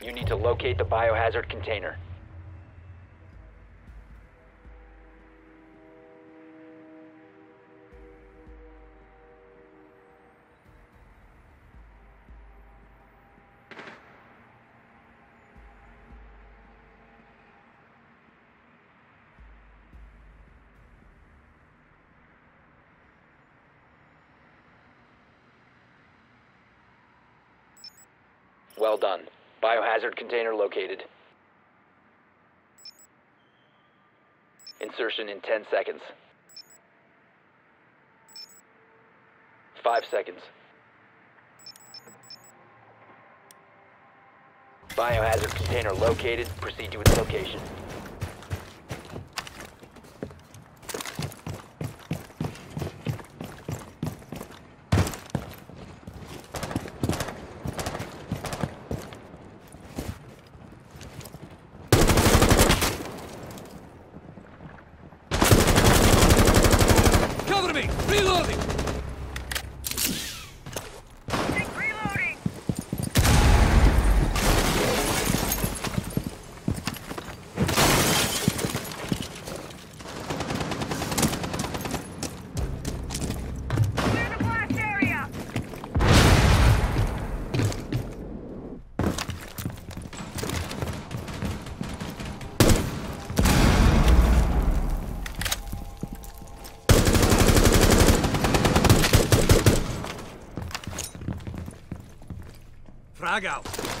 You need to locate the biohazard container. Well done. Biohazard container located. Insertion in 10 seconds. 5 seconds. Biohazard container located. Proceed to its location. Frag out!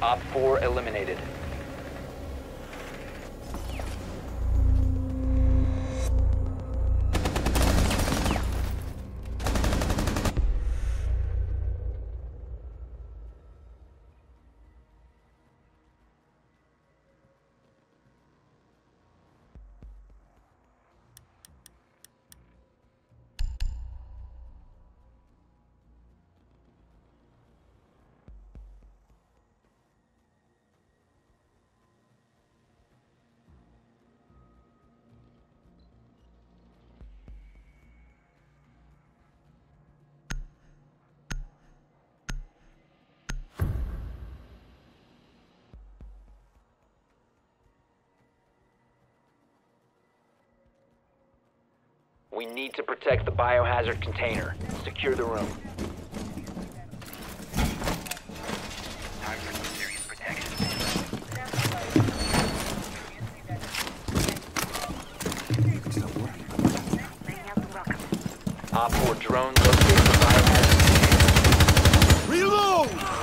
Op 4 eliminated. We need to protect the biohazard container. Secure the room. Op 4 drone located the biohazard Reload!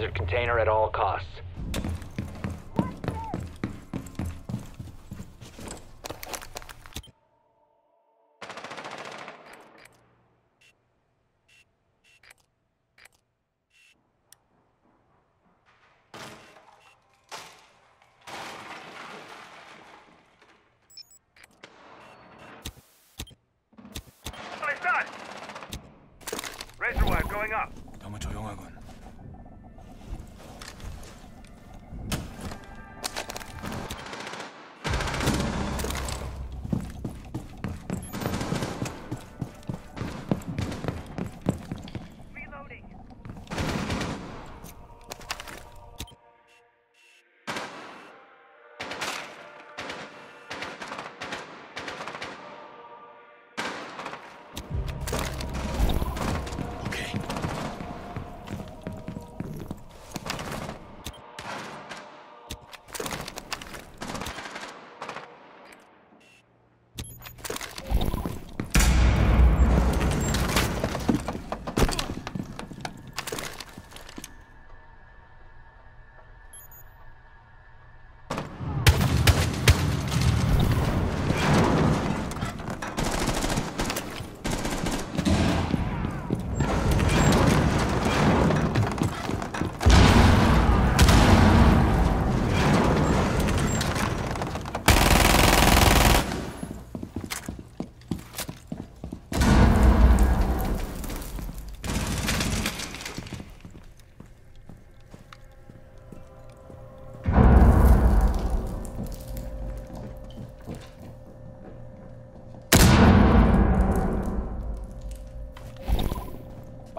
Biohazard container at all costs.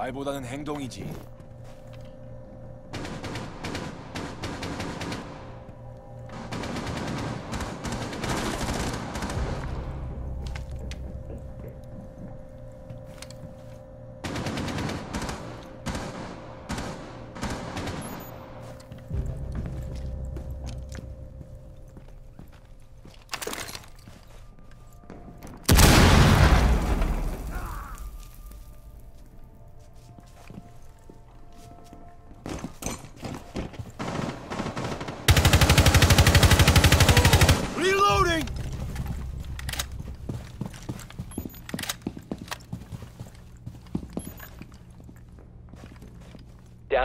말보다는 행동이지.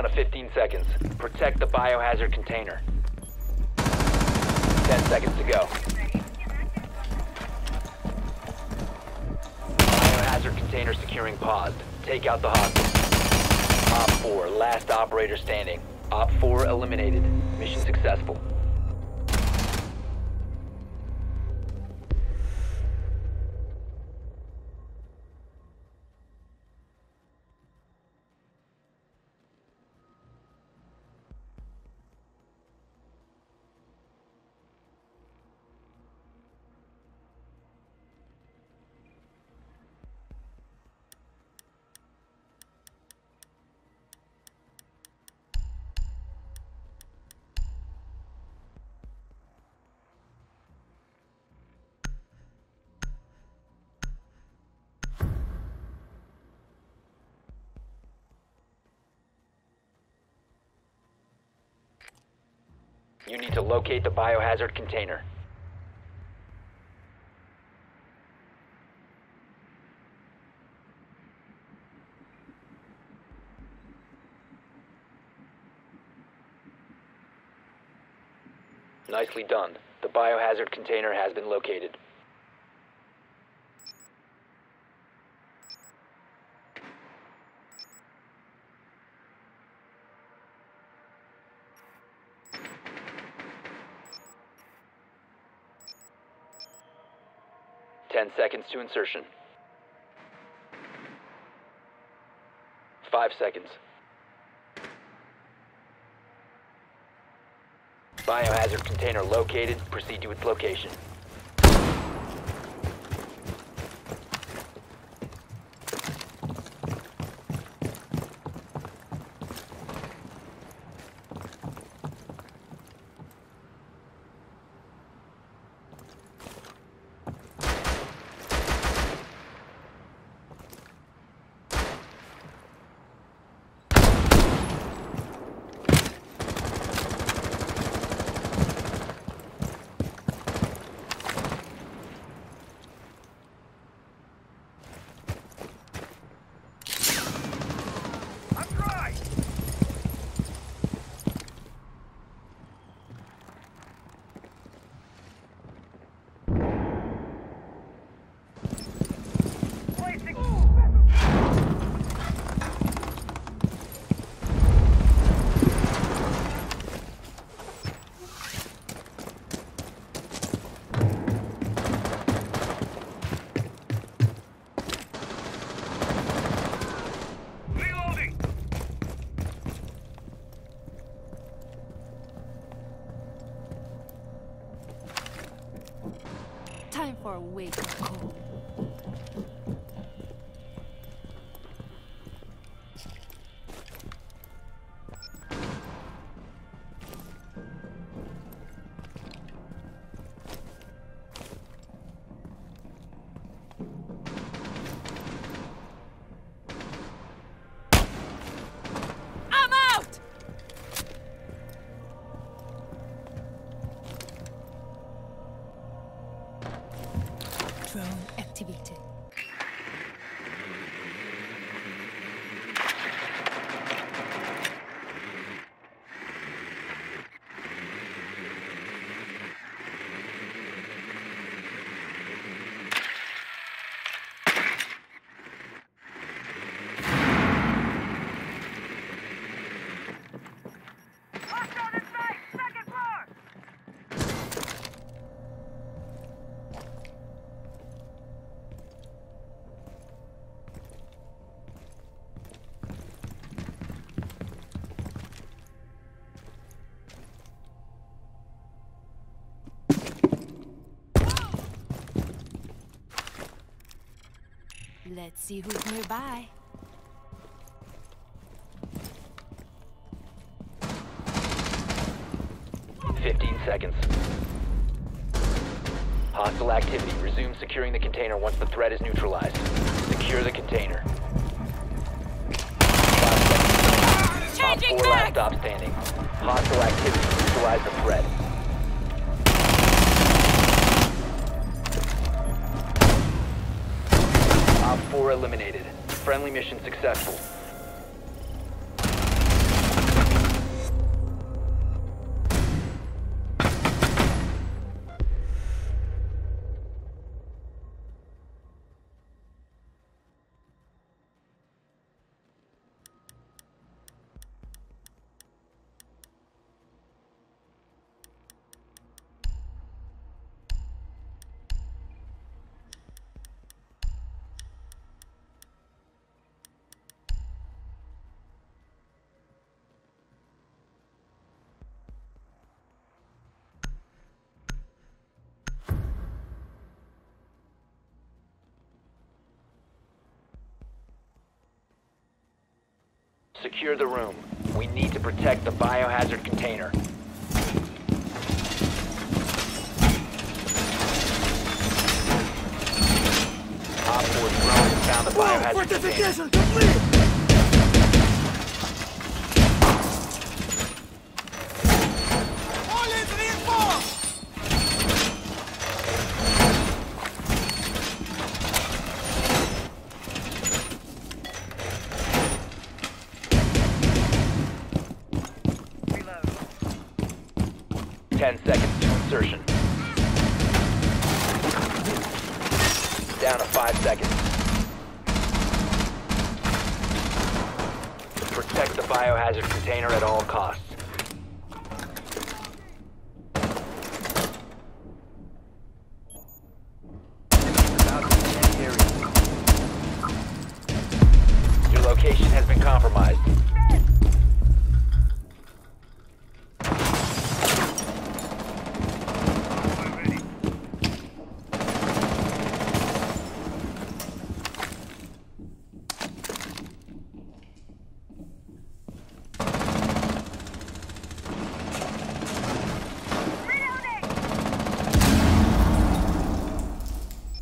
To 15 seconds. Protect the biohazard container. 10 seconds to go. Biohazard container securing paused. Take out the hostage. Op 4, last operator standing. Op 4 eliminated. Mission successful. You need to locate the biohazard container. Nicely done. The biohazard container has been located. Ten seconds to insertion. Five seconds. Biohazard container located. Proceed to its location. For a wake up call. Drone activated. Hostile in sight! Second floor! Let's see who's nearby. Fifteen seconds. Hostile activity. Resume securing the container once the threat is neutralized. Secure the container. Changing 4 last back! stop standing. Hostile activity. Neutralize the threat. 4 eliminated. Friendly mission successful. Secure the room. We need to protect the biohazard container. Op 4 drone found the biohazard container. Down to 5 seconds. Protect the biohazard container at all costs. About to scan area. Your location has been compromised. We're ready.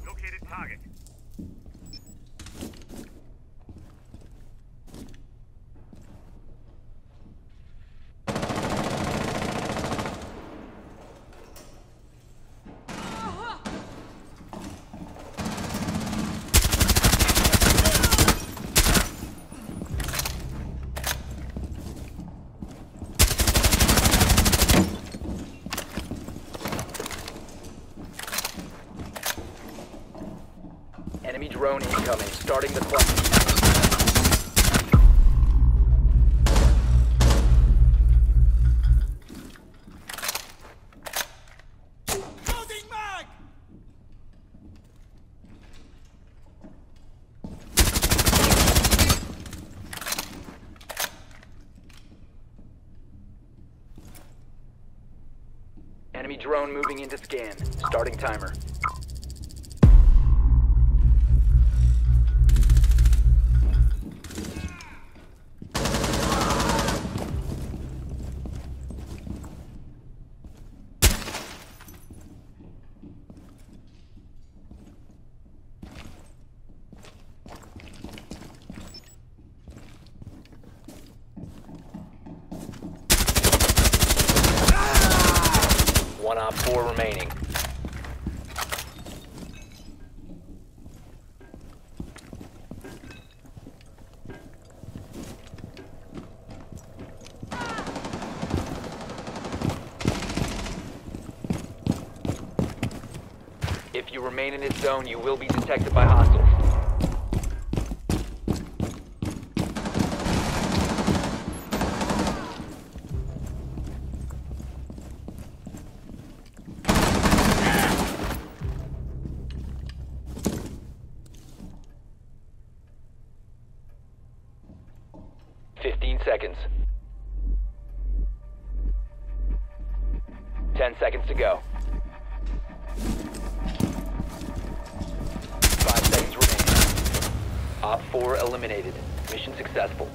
Located target. Enemy drone incoming. Starting the clock. Enemy drone moving into scan. Starting timer. four remaining. If you remain in this zone, you will be detected by hostiles. Fifteen seconds. Ten seconds to go. Five seconds remaining. Op 4 eliminated. Mission successful.